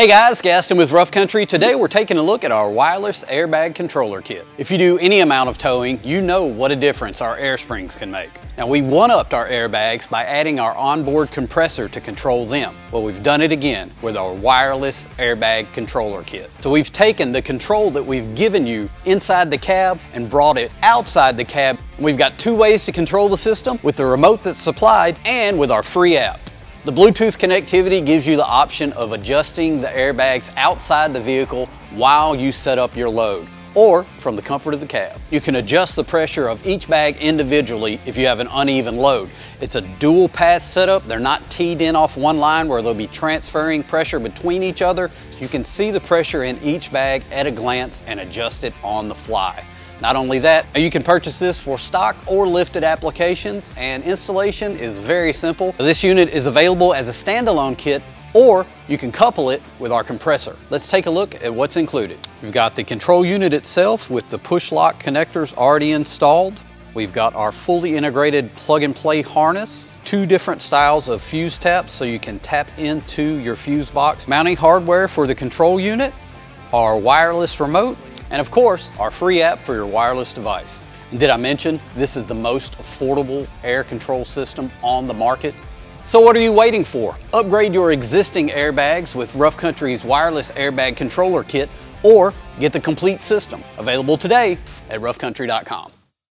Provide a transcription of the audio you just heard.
Hey guys, Gaston with Rough Country. Today we're taking a look at our wireless airbag controller kit. If you do any amount of towing, you know what a difference our air springs can make. Now we one-upped our airbags by adding our onboard compressor to control them. Well, we've done it again with our wireless airbag controller kit. So we've taken the control that we've given you inside the cab and brought it outside the cab. We've got two ways to control the system, with the remote that's supplied and with our free app. The Bluetooth connectivity gives you the option of adjusting the airbags outside the vehicle while you set up your load or from the comfort of the cab. You can adjust the pressure of each bag individually if you have an uneven load. It's a dual path setup. They're not teed in off one line where they'll be transferring pressure between each other. You can see the pressure in each bag at a glance and adjust it on the fly. Not only that, you can purchase this for stock or lifted applications and installation is very simple. This unit is available as a standalone kit or you can couple it with our compressor. Let's take a look at what's included. We've got the control unit itself with the push lock connectors already installed. We've got our fully integrated plug and play harness, two different styles of fuse taps so you can tap into your fuse box, mounting hardware for the control unit, our wireless remote, and of course, our free app for your wireless device. And did I mention this is the most affordable air control system on the market? So what are you waiting for? Upgrade your existing airbags with Rough Country's wireless airbag controller kit or get the complete system. Available today at roughcountry.com.